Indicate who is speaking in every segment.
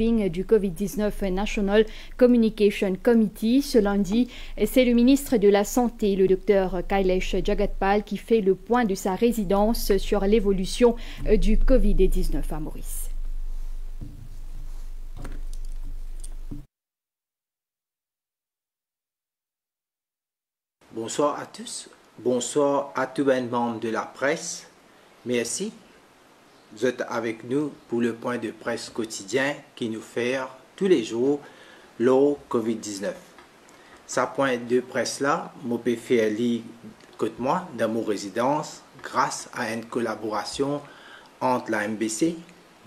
Speaker 1: du COVID-19 National Communication Committee ce lundi. C'est le ministre de la Santé, le docteur Kailesh Jagatpal, qui fait le point de sa résidence sur l'évolution du COVID-19 à Maurice.
Speaker 2: Bonsoir à tous. Bonsoir à tous les membres de la presse. Merci. Vous êtes avec nous pour le point de presse quotidien qui nous fait tous les jours le COVID-19. Ce point de presse-là, je peux faire lire côté moi dans mon résidence grâce à une collaboration entre la MBC,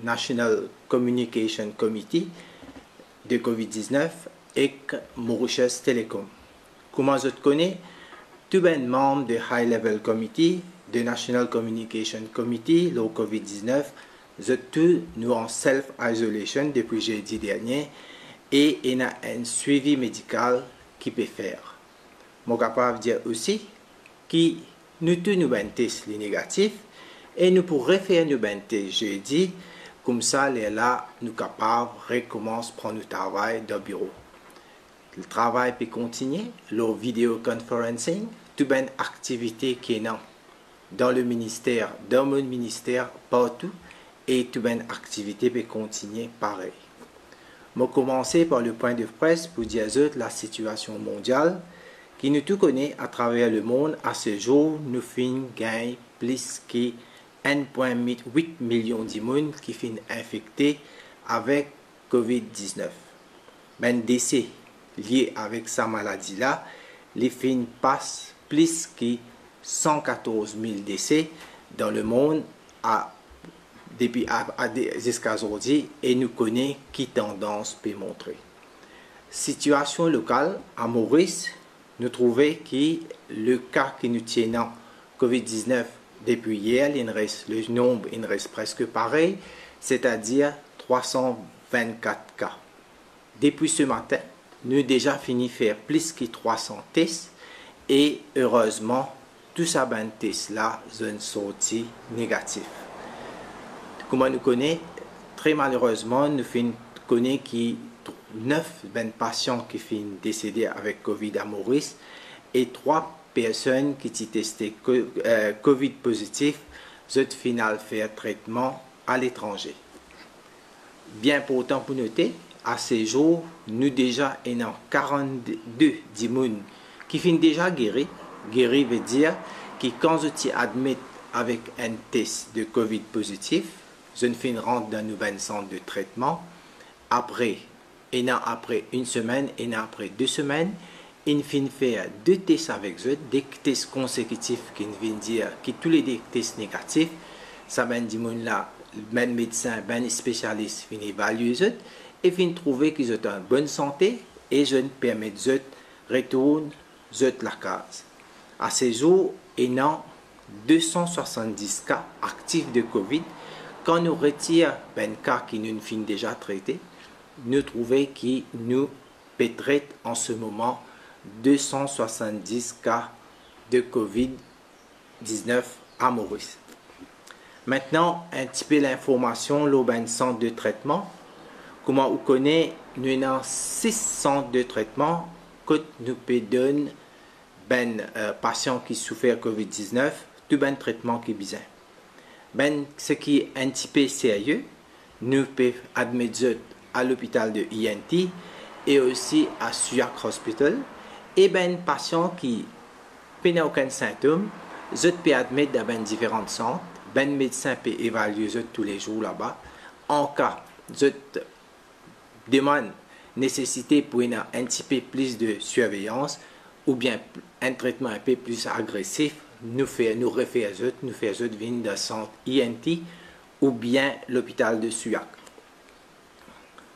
Speaker 2: National Communication Committee, de COVID-19 et Mauritius Telecom. Comment je te connais? Tous les membres du High Level Committee, du National Communication Committee, le COVID-19, nous tous nous en self-isolation depuis jeudi dernier et il y a un suivi médical qui peut faire. Je capable dire aussi que nous tous nous avons test négatif et nous pourrons faire nous test jeudi, comme ça, là, nous capables à prendre le travail dans le bureau. Le travail peut continuer, le vidéoconferencing, toute une activité qui est dans le ministère, dans mon ministère, partout, et toute une activité peut continuer pareil. Je commencer par le point de presse pour dire la situation mondiale qui nous tout connaît à travers le monde. À ce jour, nous finissons gagner plus que 1,8 million de monde qui finissent infectés avec COVID-19. Ben décès liés avec sa maladie-là, les fins passent plus que 114 000 décès dans le monde à, depuis jusqu'à aujourd'hui et nous connaissons qui tendance peut montrer. Situation locale à Maurice, nous trouvons que le cas qui nous tient COVID-19 depuis hier, il reste, le nombre il reste presque pareil, c'est-à-dire 324 cas. Depuis ce matin, nous avons déjà fini de faire plus que 300 tests et heureusement, tout ça ben là une sortie négative. Comment nous connaissons Très malheureusement, nous connaissons qu'il 9 ben patients qui sont décédés avec Covid à Maurice et 3 personnes qui ont testé euh, Covid positif, ont final faire traitement à l'étranger. Bien pourtant pour noter, à ces jours, nous déjà ayons 42 d'immunes qui finit déjà guéri. Guéri veut dire que quand je t'y admets avec un test de COVID positif, je ne finis rentre dans un nouvel centre de traitement. Après, et non après une semaine, et non après deux semaines, il finit faire deux tests avec eux, des tests consécutifs qui viennent dire que tous les tests négatifs, ça ben dit là, ben médecin, ben spécialiste finit évaluer eux et finit trouver qu'ils ont en bonne santé et je ne permets de retourner la case. À ce jour, il y a 270 cas actifs de Covid. Quand nous ben, les cas qui nous finissent déjà traités, nous trouvons que nous peut en ce moment 270 cas de Covid-19 à Maurice. Maintenant, un petit peu l'information, l'Aubaine centre de traitement. Comment vous connaissez, nous avons 6 centres de traitement que nous pouvons donner ben euh, patient qui souffert COVID-19, tout ben traitement qui besoin. Ben ce qui est un petit sérieux, nous pouvons admettre à l'hôpital de INT et aussi à Suyac Hospital. Et ben patient qui n'a aucun symptôme, je peux admettre dans ben différents centres. Ben médecin peut évaluer tous les jours là-bas. En cas, je demande nécessité pour un petit plus de surveillance, ou bien un traitement un peu plus agressif, nous, fait, nous refait nous fait venir de centre INT ou bien l'hôpital de Suyac.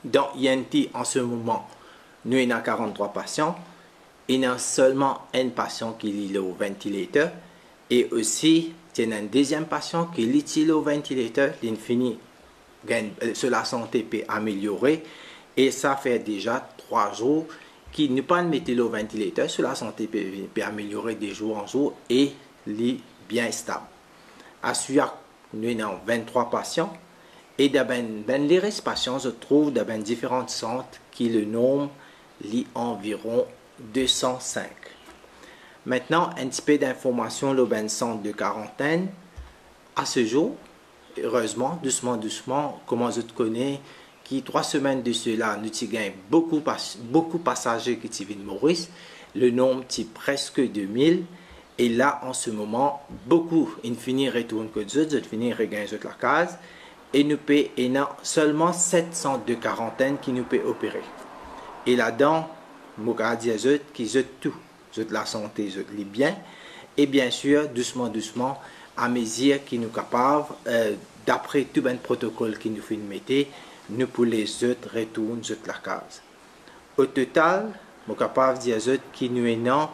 Speaker 2: Dans INT, en ce moment, nous avons 43 patients. Il y a seulement un patient qui est au ventilateur et aussi, il y a un deuxième patient qui est au ventilateur. L'infini, euh, sur la santé peut améliorer et ça fait déjà trois jours qui ne pas mettre le ventilateur sur la santé peut, améliorer de jour en jour et est bien stable. Suyac, nous avons 23 patients Et ben, ben, les patients se trouvent dans ben, différents centres qui le nomment environ 205. Maintenant, un petit peu d'informations le ben centre de quarantaine. À ce jour, heureusement, doucement, doucement, comment je te connais, qui trois semaines de cela, nous avons beaucoup, beaucoup passagers qui viennent Maurice. Le nombre est presque 2000. Et là, en ce moment, beaucoup, infini retournent que nous, ils finissent regagner la case. Et nous payons seulement 700 de quarantaine qui nous peut opérer. Et là-dedans, nous avons qui tout. Ils la santé, ils les biens. Et bien sûr, doucement, doucement, à mesure qu'ils nous capables, euh, d'après tout un protocole qui nous fait mettre, nous pour les autres retourner la case. Au total, nous sommes capables de dire que nous avons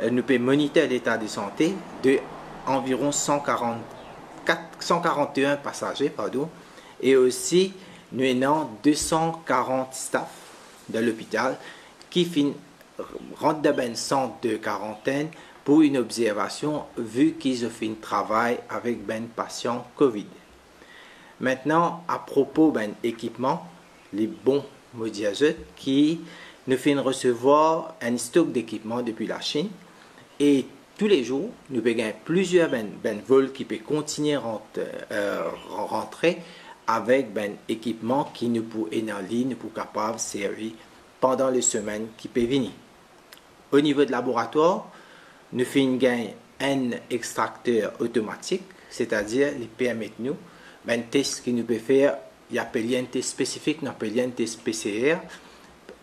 Speaker 2: euh, nous pouvons monitorer l'état de santé de environ 141 passagers, pardon, et aussi nous avons 240 staff de l'hôpital qui rentrent dans un centre de quarantaine pour une observation vu qu'ils ont fait un travail avec ben patients Covid. Maintenant, à propos ben équipement, les bons modiazeux qui nous font recevoir un stock d'équipement depuis la Chine et tous les jours, nous avons plusieurs ben, ben, vols qui peuvent continuer à euh, rentrer avec ben équipement qui nous peut en ligne pour capable servir pendant les semaines qui peuvent venir. Au niveau de laboratoire, nous faisons un extracteur automatique, c'est-à-dire les permet nous ben test qui nous peut faire, il y a un test spécifique, il y a un test PCR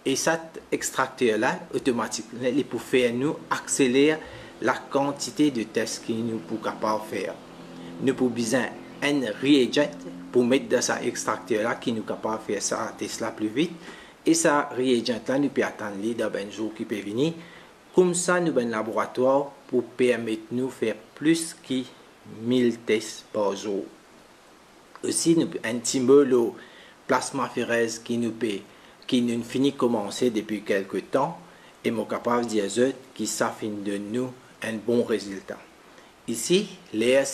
Speaker 2: et cet extracteur-là, automatiquement, il peut faire nous accélérer la quantité de tests que nous pouvons capable faire. Nous pouvons besoin un reagent pour mettre dans cet extracteur-là qui nous capable de faire ça test là plus vite. Et ce reagent-là, nous pouvons attendre dans un jour qui peut venir. Comme ça, nous avons un laboratoire pour permettre nous faire plus que 1000 tests par jour. Aussi, un petit peu plasma ferrèse qui nous peut qui nous finit commencer depuis quelque temps et mon capable dire qui ça de nous un bon résultat. Ici,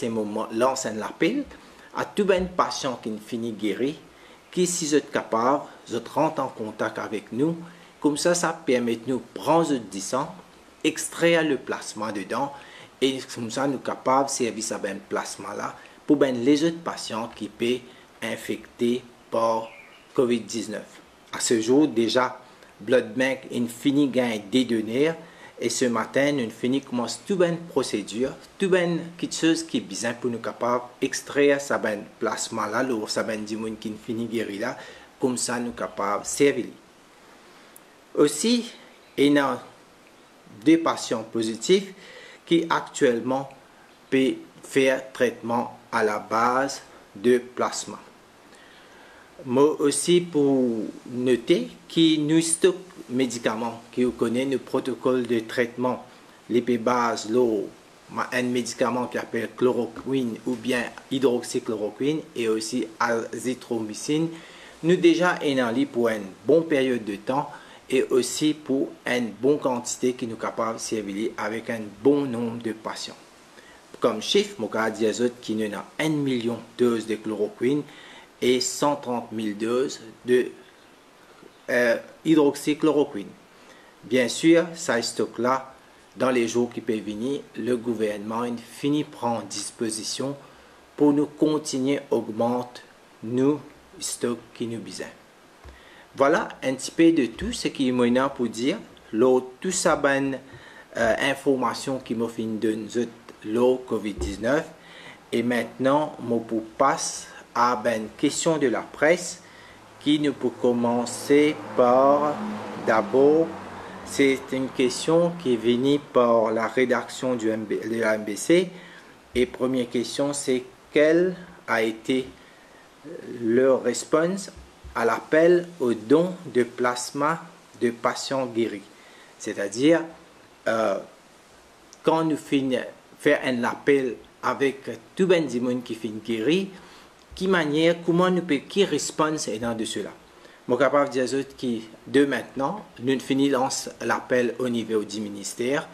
Speaker 2: moment lance un appel à tout un patient qui finit guéri, qui si vous êtes capable, vous rentre en contact avec nous, comme ça, ça permet de nous prendre du sang, extraire le plasma dedans, et comme ça, nous capables de servir ce ben plasma là pour ben les autres patients qui peuvent infectés par COVID-19 à ce jour, déjà, Blood Bank a fini gain des données. Et ce matin, nous fini commence toute une procédure, toute une chose qui est bien pour nous capables d'extraire ce plasma là, ou ce dimoun qui fini guéri là, comme ça nous capables de servir. Aussi, il y a deux patients positifs qui actuellement peuvent faire traitement à la base de plasma. Moi aussi pour noter que nous stockons médicaments qui connaissent le protocole de traitement, l'épébase, l'eau, un médicament qui s'appelle chloroquine ou bien hydroxychloroquine et aussi azithromycine. Nous déjà en pour une bonne période de temps et aussi pour une bonne quantité qui nous capable de servir avec un bon nombre de patients. Comme chiffre, nous a 1 million de doses de chloroquine et 130 000 doses de euh, hydroxychloroquine. Bien sûr, ça stock là, dans les jours qui peuvent venir, le gouvernement finit prendre disposition pour nous continuer à augmenter nos stocks qui nous besoin. Voilà un petit peu de tout ce qui est pour dire. L'autre, tout ça, ben, euh, information qui m'a fait de l'eau COVID-19. Et maintenant, je passe à une question de la presse qui nous peut commencer par d'abord c'est une question qui est venue par la rédaction du de la MBC et première question c'est quelle a été leur réponse à l'appel au don de plasma de patients guéris? C'est-à-dire euh, quand nous finissons faire un appel avec tout ben qui finit guéri qui manière, comment nous pouvons, qui réponse est dans de cela. Je suis capable de dire que de maintenant, nous finissons l'appel au niveau du ministère.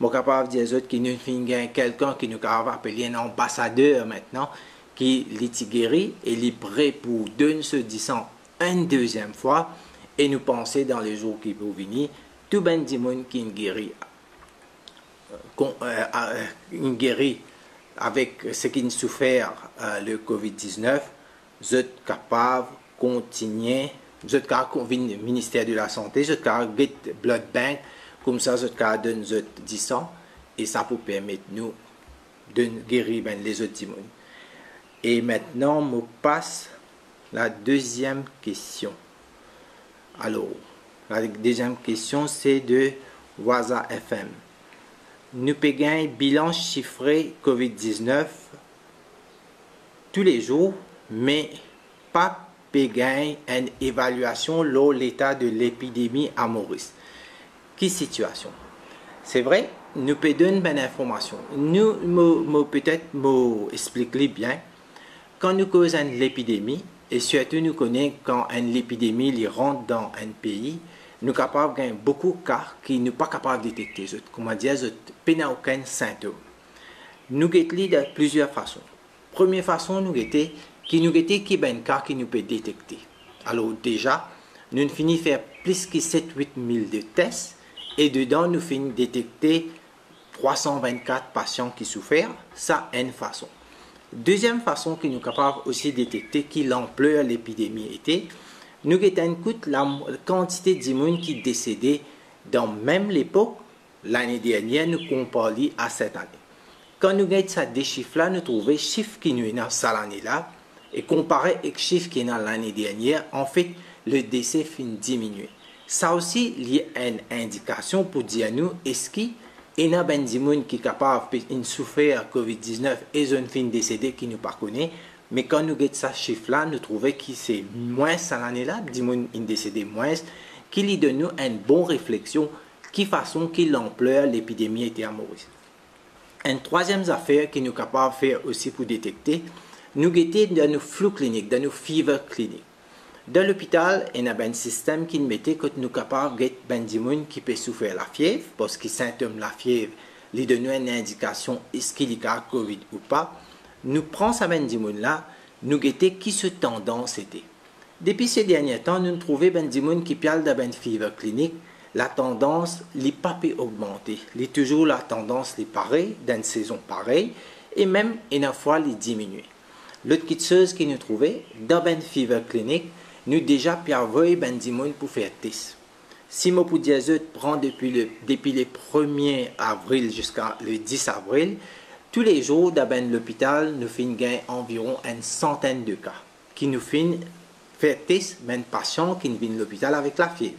Speaker 2: Je suis capable de dire que nous finissons quelqu'un qui nous capable appeler un ambassadeur maintenant, qui est guéri et il est prêt pour donner ce disant une deuxième fois et nous penser dans les jours qui vont venir, tout ben qui est guéri, euh, euh, guéri avec ce qui souffert euh, le Covid-19, vous êtes capable de continuer, vous êtes capable de ministère de la Santé, vous êtes capable de blood bank, comme ça, vous êtes capable de donner 10 ans, et ça peut permettre nous de guérir ben, les autres démons. Et maintenant, on passe la deuxième question. Alors, la deuxième question, c'est de Waza FM. Nous un bilan chiffré COVID-19 tous les jours, mais pas une évaluation de l'état de l'épidémie à Maurice. Quelle situation? C'est vrai, nous pouvons donner bonne information. Nous, peut-être, expliquer bien quand nous causons l'épidémie, et surtout nous connaissons quand une épidémie rentre dans un pays, nous capables de beaucoup de cas qui ne sont pas capables de détecter. Comment dire, nous n'avons aucun symptôme. Nous avons de plusieurs façons. Première façon, nous avons qui nous qui qui un cas qui nous peut détecter. Alors déjà, nous finissons faire plus que 7-8 000 de tests et dedans nous finissons détecter 324 patients qui souffrent. Ça, une façon. Deuxième façon que nous sommes capables aussi de détecter qui l'ampleur de l'épidémie était, nous avons la quantité d'immunes qui décédaient dans même l'époque, l'année dernière, nous comparons à cette année. Quand nous avons ces chiffres-là, nous trouvons les chiffres qui nous dans cette année-là et comparé avec les chiffres qui sont dans l'année dernière, en fait, le décès finit diminuer. Ça aussi, il y a une indication pour dire nous, est-ce qu'il y a des gens qui sont capables de souffrir de COVID-19 et une fin décédé qui nous pas connaît. Mais quand nous avons ce chiffre-là, nous trouvons que c'est moins cette année-là, des gens qui décédé moins, qui lui donne nous une bonne réflexion qui façon que l'ampleur l'épidémie était à Maurice. Une troisième affaire que nous sommes capables de faire aussi pour détecter, nous guetter dans nos flux cliniques, dans nos fever cliniques. Dans l'hôpital, il y a un système qui nous mettait que nous sommes capables de gens qui peuvent souffrir la fièvre, parce que les symptômes de la fièvre lui donnent une indication est-ce qu'il y a Covid ou pas. Nous prenons ces gens là, nous guetter qui ce tendance était. Depuis ces derniers temps, nous trouvons gens qui parlent de une fièvre clinique, la tendance n'est pas augmenter. Il y toujours la tendance les pareille, dans une saison pareille, et même une fois les diminuer. L'autre chose qui nous trouvait, dans une fièvre clinique, nous déjà pervoyons ben dimon pour faire test. Si pour prend depuis le, depuis le 1er avril jusqu'à le 10 avril, tous les jours ben l'hôpital, nous faisons environ une centaine de cas qui nous font faire test ben patients qui viennent à l'hôpital avec la fièvre.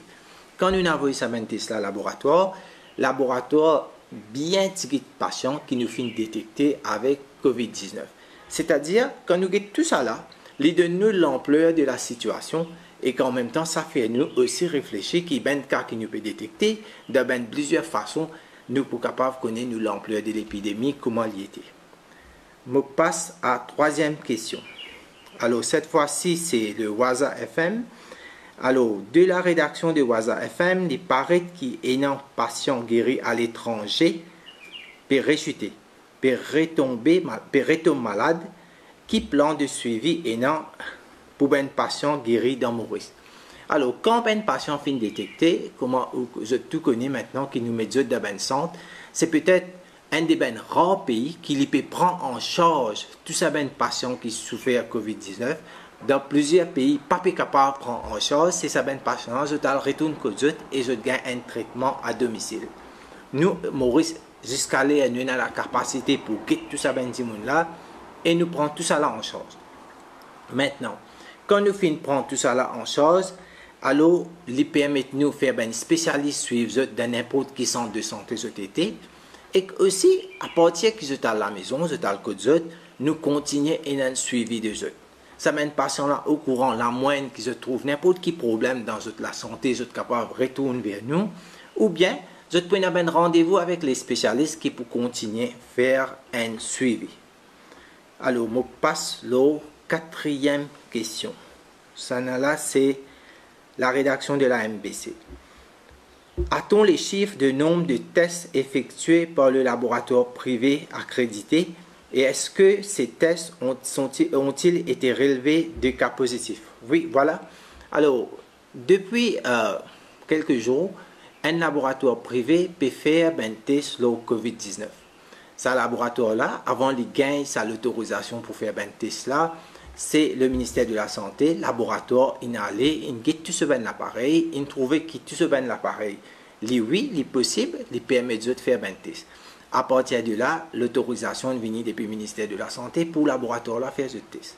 Speaker 2: Quand nous avons ça ben test laboratoire, laboratoire bien de patients qui nous font détecter avec COVID-19. C'est-à-dire, quand nous avons tout ça là, les donne l'ampleur de la situation et qu'en même temps, ça fait nous aussi réfléchir qu'il y a des cas qui nous peut détecter de ben plusieurs façons, nous pour capable connaître l'ampleur de l'épidémie, comment il était. Je passe à la troisième question. Alors, cette fois-ci, c'est le WASA FM. Alors, de la rédaction de WASA FM, il paraît qu'ayant patient guéri à l'étranger peut rechuter, peut retomber, peut retomber malade qui plan de suivi et non pour un patient guéri dans Maurice. Alors, quand un patient finit détecté, comment je tout connais maintenant qui nous met dans ben centre, c'est peut-être un des ben rares pays qui peut prendre en charge tous ces ben patients qui souffrent de COVID-19. Dans plusieurs pays, pas capable de prendre en charge ces ben patients, je retourne et je gagne un traitement à domicile. Nous, Maurice, jusqu'à là, nous avons la capacité pour quitter tout ça ben là et nous prenons tout ça là en charge. Maintenant, quand nous finissons prendre tout ça là en charge, alors, permet de nous faire un spécialiste suivre dans n'importe quel centre de santé été. Et aussi, à partir que vous à la maison, vous êtes à le nous continuons et un suivi de eux. Ça mène patient là au courant, la moindre qui se trouve n'importe quel problème dans la santé, vous êtes capable de retourner vers nous. Ou bien, vous pouvez un rendez-vous avec les spécialistes qui pour continuer à faire un suivi. Alors, je passe la quatrième question. Ça là, c'est la rédaction de la MBC. A-t-on les chiffres de nombre de tests effectués par le laboratoire privé accrédité? Et est-ce que ces tests ont-ils ont été relevés de cas positifs? Oui, voilà. Alors, depuis euh, quelques jours, un laboratoire privé peut faire un test sur le COVID-19. Ce laboratoire-là, avant les gains, ça l'autorisation pour faire un test là, c'est le ministère de la Santé, laboratoire, il allé, il a tout ce ben l'appareil, il trouvé que tout ce ben l'appareil, les oui, les possible, les permet de faire un test. À partir de là, l'autorisation est venue depuis le ministère de la Santé pour le laboratoire là faire ce test.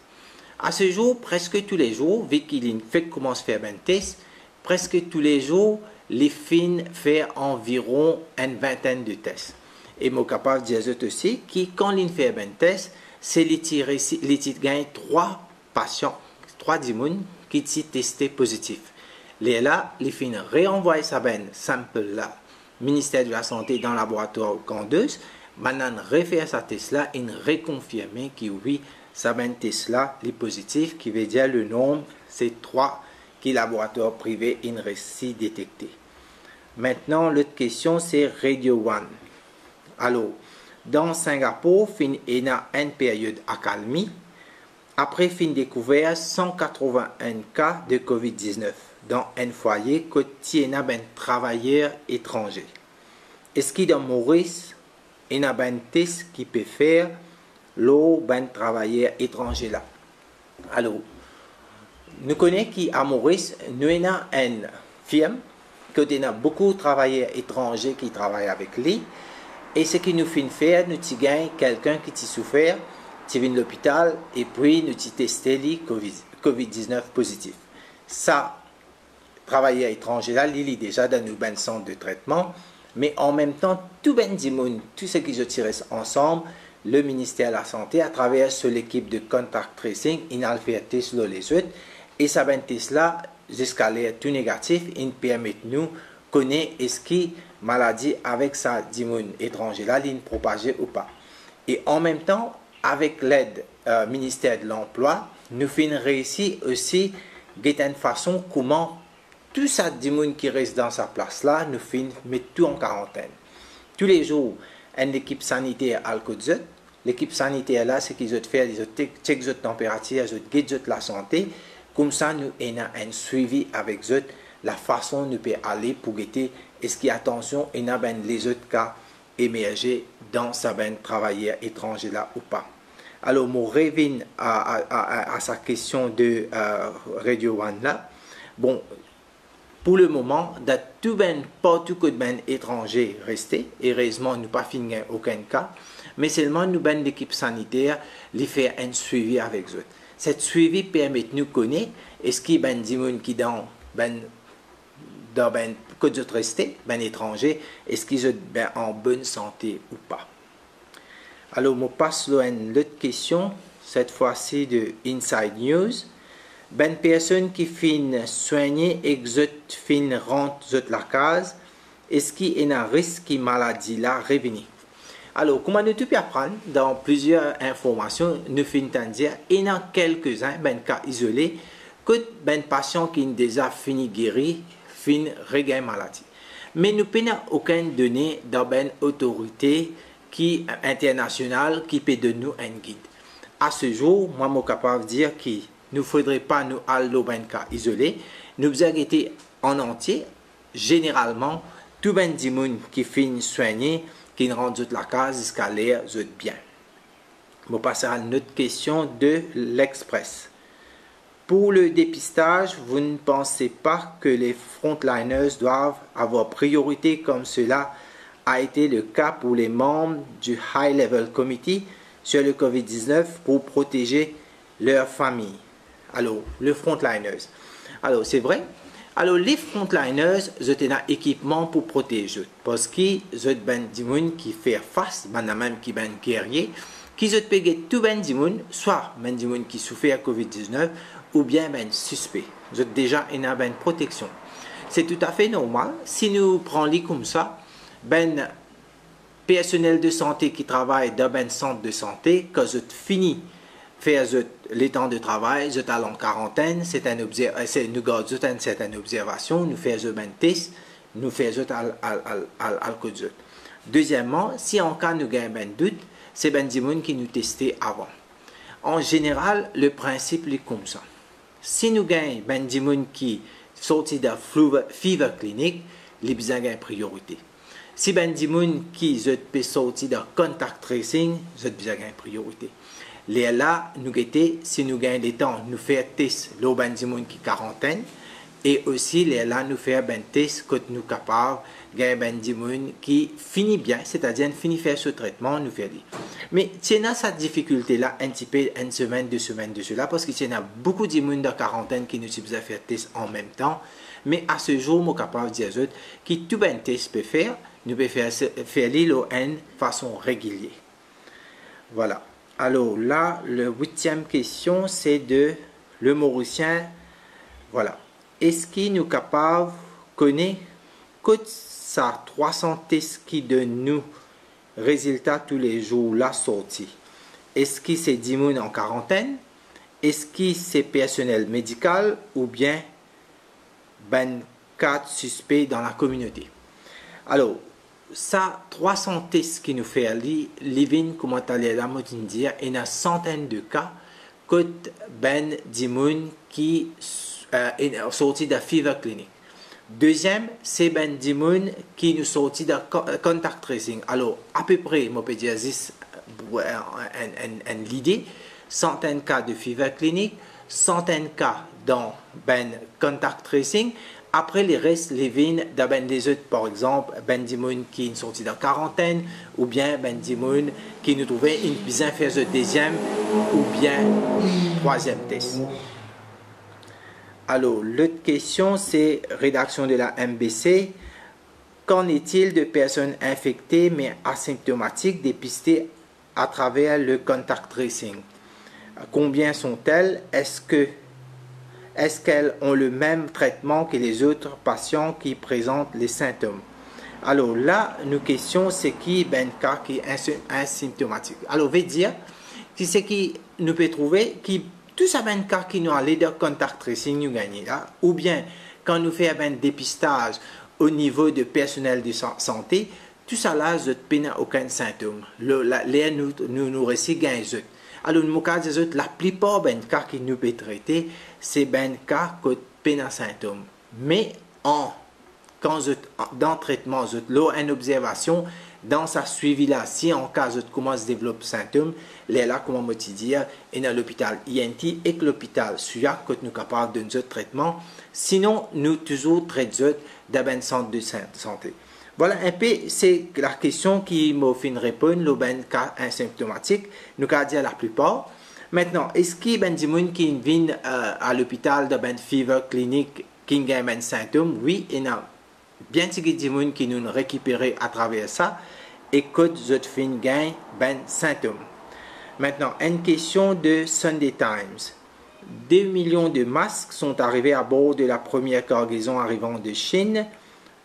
Speaker 2: À ce jour, presque tous les jours, vu qu'il fait commence à faire un test, presque tous les jours, les fins font environ une vingtaine de tests. Et suis capable de dire aussi que quand ils font un test, c'est les titres gagnent trois patients, trois dimounes qui sont testés positifs. Les là, les fins réenvoient sa ben sample là, ministère de la Santé dans le laboratoire Candeuse, maintenant refaire sa test là et reconfirmer que oui, sa ben test là, les positifs, qui veut dire le nombre, c'est trois qui laboratoire privé in récit détecté. Maintenant, l'autre question, c'est Radio One. Alors, dans Singapour, fin y a une période accalmie. Après fin découvert 181 cas de COVID-19 dans un foyer côté un travailleur étranger. Est-ce qu'il dans Maurice, il y a un test qui peut faire l'eau ben travailleur étranger là. Alors, nous connaissons qu'à Maurice, nous avons une firme, qui a beaucoup de travailleurs étrangers qui travaillent avec lui. Et ce qui nous fait faire, nous avons quelqu'un qui a souffert, qui vient de l'hôpital, et puis nous avons testé lui COVID-19 positif. Ça, travailleur étranger là, il est déjà dans nos centre de traitement, mais en même temps, tout ben tout ce qui se tire ensemble, le ministère de la Santé, à travers l'équipe de contact tracing, il a fait test les autres, et ça ben test là, jusqu'à l'air tout négatif, il permet nous connaître est-ce que maladie avec sa dimune étranger là, ligne propagée ou pas. Et en même temps, avec l'aide euh, ministère de l'Emploi, nous finissons réussi aussi une façon comment tout ça dimune qui reste dans sa place là, nous finissons mettre tout en quarantaine. Tous les jours, une équipe sanitaire à L'équipe sanitaire là, c'est qu'ils ont fait, ils ont check la température, ils ont la santé, comme ça, nous avons un suivi avec eux, la façon nous peut aller pour guetter est-ce a attention, y a les autres cas émergés dans sa ben travailleur étranger là ou pas. Alors, mon revient à, à, sa question de euh, Radio One là. Bon, pour le moment, dans tout ben, pas tout de ben étranger resté, heureusement, nous pas fini aucun cas, mais seulement nous ben l'équipe sanitaire, les faire un suivi avec eux. Cette suivi permet de nous connaître est-ce qu'il y a des qui dans ben dans ben que resté ben étranger. Est-ce qu'ils sont ben, en bonne santé ou pas? Alors je passe à une autre question cette fois-ci de Inside News. Ben personne qui fin soigner et qui fin rentre la case est-ce qu'il y a un risque que maladie là revenir alors, comment nous pouvons apprendre? Dans plusieurs informations, nous finissons dire, y a quelques-uns, ben, cas isolés, que ben patient qui ont déjà fini guéri, fin regain maladie. Mais nous n'avons aucune donnée dans une autorité qui, internationale qui peut donner nous un guide. À ce jour, moi, je suis capable de dire qu'il ne faudrait pas nous aller dans cas isolé. Nous été en entier, généralement, tout ben qui finit soigné, qui rendent la case l'air bien. On va passer à une autre question de l'Express. Pour le dépistage, vous ne pensez pas que les frontliners doivent avoir priorité comme cela a été le cas pour les membres du High Level Committee sur le COVID-19 pour protéger leur famille. Alors, le frontliners. Alors, c'est vrai, alors, les frontliners, ils ont un équipement pour protéger. Parce qu'ils ont des qui font face, même qui ben guerrier, qui ont tout des soit ben des qui souffrent à COVID-19, ou bien ben suspect. Ils ont déjà une ben protection. C'est tout à fait normal. Si nous prenons comme ça, ben personnel de santé qui travaille dans un centre de santé, quand ils fini faire les temps de travail, je en quarantaine, c'est un euh, nous gardons une certaine observation, nous faisons un test, nous faisons al Deuxièmement, si en cas nous avons un doute, c'est ben qui nous testait avant. En général, le principe est comme ça. Si nous gagnons ben dimoun qui sorti de fever clinique, les besoins priorité. Si ben dimoun qui peut sortir de contact tracing, les besoin gagnent priorité. Les là, nous guetter, si nous gagnons des temps, nous faire test le ben dimoun qui quarantaine, et aussi les là, nous faire ben test que nous capables ben dimoun qui finit bien, c'est-à-dire finit faire ce traitement, nous faire dit. Mais tu as cette difficulté-là un petit peu une semaine, deux semaines de cela, parce que tu as beaucoup d'immunes de quarantaine qui nous besoin faire test en même temps. Mais à ce jour, je suis capable de dire que tout ben test peut faire, nous pouvons faire, faire l'île de façon régulière. Voilà. Alors là, la huitième question, c'est de le Mauricien. Voilà. Est-ce qu'il nous capable de connaître ça 300 tests qui donne nous résultats tous les jours la sortie? Est-ce que c'est 10 en quarantaine? Est-ce que c'est personnel médical ou bien ben 4 suspects dans la communauté? Alors, ça, 300 tests qui nous fait aller, Livin, comment allez la dire, a une centaine de cas que ben dimoun qui euh, sorti de fever clinic. Deuxième, c'est ben dimoun qui nous sorti de euh, contact tracing. Alors, à peu près, je peux dire l'idée, centaines de cas de fever clinic, centaines de cas dans ben contact tracing, après, les restes, les vignes de ben des autres, par exemple, ben dimoun qui est sorti dans quarantaine, ou bien ben dimoun qui nous trouvait une bien faire deuxième, ou bien troisième test. Alors, l'autre question, c'est rédaction de la MBC. Qu'en est-il de personnes infectées mais asymptomatiques dépistées à travers le contact tracing? Combien sont-elles? Est-ce que est-ce qu'elles ont le même traitement que les autres patients qui présentent les symptômes? Alors là, nos questions, c'est qui ben cas qui est asymptomatique. Alors, veut dire, c'est ce qui nous peut trouver qui tout ça ben cas qui nous a contact tracing nous là, ou bien quand nous faisons un dépistage au niveau du personnel de santé, tout ça là, je aucun symptôme. Le, nous nous nous alors, dans cas la plupart des cas qui nous peut traiter, c'est des cas qui ont symptômes. Mais en, quand dans le traitement, une observation, dans sa suivi là, si en cas de commence à développer symptômes, les là, comment me dire, et dans l'hôpital INT et que l'hôpital SUA, que nous capables de notre traitement. Sinon, nous toujours traitons d'un centre de santé. Voilà un peu, c'est la question qui m'a fait répondre, le ben cas asymptomatique, nous avons dit la plupart. Maintenant, est-ce qu'il y a des gens qui viennent euh, à l'hôpital de ben fever clinique qui ont des symptômes? Oui, il y a bien des gens qui nous récupéré à travers ça et que nous fin gain ben symptômes. Maintenant, une question de Sunday Times. 2 millions de masques sont arrivés à bord de la première cargaison arrivant de Chine.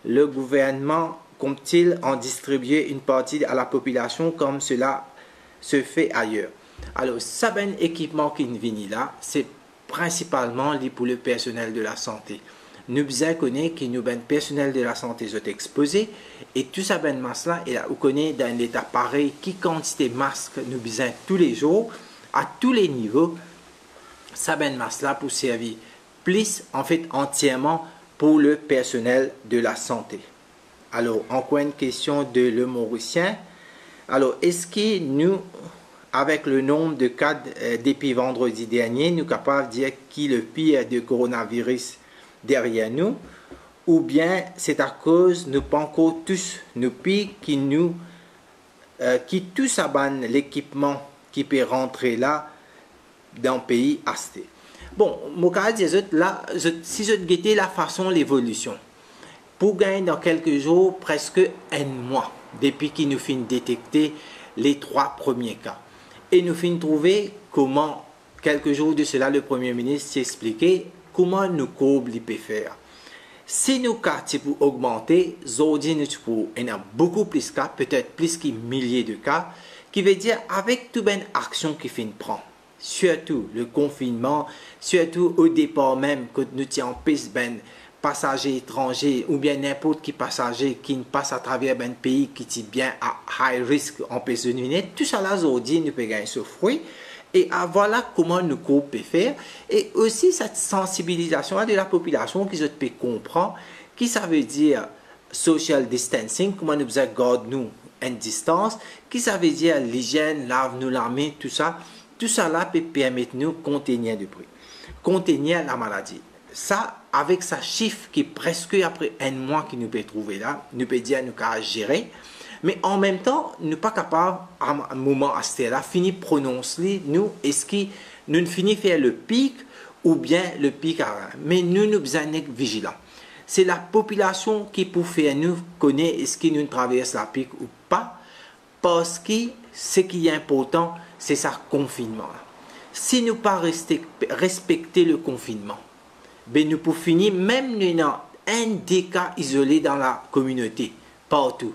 Speaker 2: Le gouvernement compte-t-il en distribuer une partie à la population comme cela se fait ailleurs? Alors, ça ben équipement qui vient là, c'est principalement pour le personnel de la santé. Nous bien connaître que nous ben personnel de la santé sont exposés et tout ça ben masse là, et on connaît dans l'état pareil qui quantité de masques nous besoin tous les jours à tous les niveaux. Ça ben masse là pour servir plus en fait entièrement pour le personnel de la santé. Alors, encore une question de le Mauricien. Alors, est-ce que nous, avec le nombre de cas euh, depuis vendredi dernier, nous sommes capables de dire qui le pire de coronavirus derrière nous ou bien c'est à cause nous pensons tous nous pires qui nous euh, qui tous abandonnent l'équipement qui peut rentrer là dans le pays asté. Bon, moi, je là, si je guettais la façon l'évolution, pour gagner dans quelques jours presque un mois depuis qu'il nous fin détecter les trois premiers cas. Et nous fin trouver comment, quelques jours de cela, le Premier ministre comment nous peut faire. Si nos cas pour augmenter, aujourd'hui nous il y a beaucoup plus cas, peut-être plus qu'un milliers de cas, qui veut dire avec toute une action qui fin prend. Surtout le confinement, surtout au départ même que nous tiens en piste ben passager étranger ou bien n'importe qui passager qui passe à travers un pays qui est bien à high risk en de tout ça là, aujourd'hui, nous pouvons gagner ce fruit. Et voilà comment nous pouvons faire. Et aussi cette sensibilisation de la population qui peut comprendre qui ça veut dire social distancing, comment nous garder nous une distance, qui ça veut dire l'hygiène, lave-nous la main, tout ça. Tout ça là peut permettre nous contenir le bruit, contenir la maladie. Ça, avec sa chiffre qui est presque après un mois que nous peut trouver là, nous peut dire nous qu'à gérer. Mais en même temps, nous ne pas capable, à un moment à là, finir prononcer, nous, est-ce que nous finissons faire le pic ou bien le pic à Mais nous, nous besoin d'être vigilants. C'est la population qui pour faire nous connaître est-ce que nous traversons la pic ou pas. Parce que ce qui est important, c'est sa confinement. Si nous pas respecter le confinement, ben nous pour finir, même nous un des cas isolé dans la communauté, partout.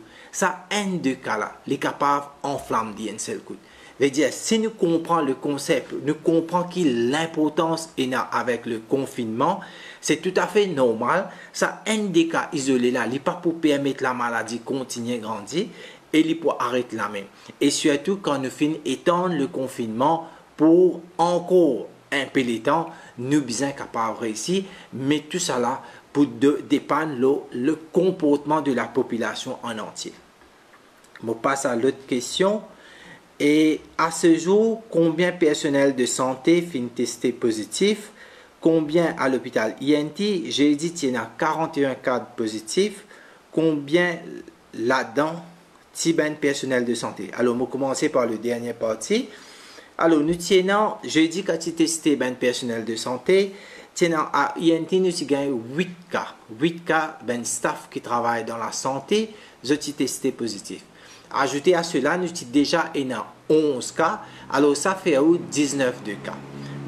Speaker 2: Un des cas là, les capables enflammer d'un seul coup. Veut dire, si nous comprenons le concept, nous comprenons qu'il l'importance est avec le confinement, c'est tout à fait normal. Ça, un des cas isolés là, il pas pour permettre la maladie continuer à grandir et il pour arrêter la même. Et surtout quand nous finissons étendre le confinement pour encore un peu de temps, nous sommes capables de réussir, mais tout ça là pour dépendre le, comportement de la population en entier. On passe à l'autre question. Et à ce jour, combien de personnel de santé finit testé positif? Combien à l'hôpital INT J'ai dit qu'il y en a 41 cas positifs. Combien là-dedans ben personnel de santé? Alors, on va commencer par le dernier parti. Alors, nous tenons, j'ai dit tu testé ben personnel de santé, INT, nous avons 8 cas. 8 cas ben staff qui travaille dans la santé, je testé positif. Ajouté à cela, nous avons déjà 11 cas, alors ça fait 19 de cas.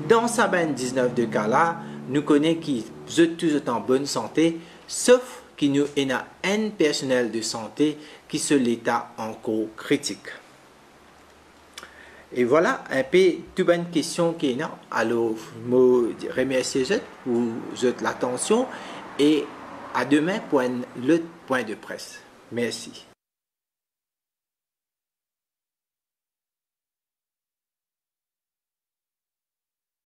Speaker 2: Dans ces 19 de cas là, nous connaissons qui sont tous en bonne santé, sauf qu'il y a un personnel de santé qui se l'état encore critique. Et voilà un peu toute bonne question qui est là. Alors, je remercie pour l'attention et à demain pour un point de presse. Merci.